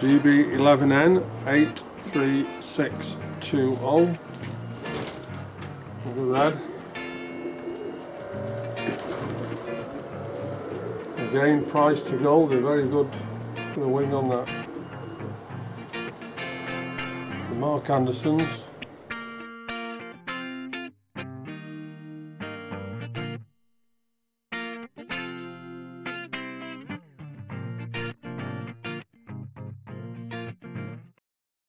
GB11N 83620. Look at that. Again, price to gold, they're very good for the wing on that. The Mark Andersons,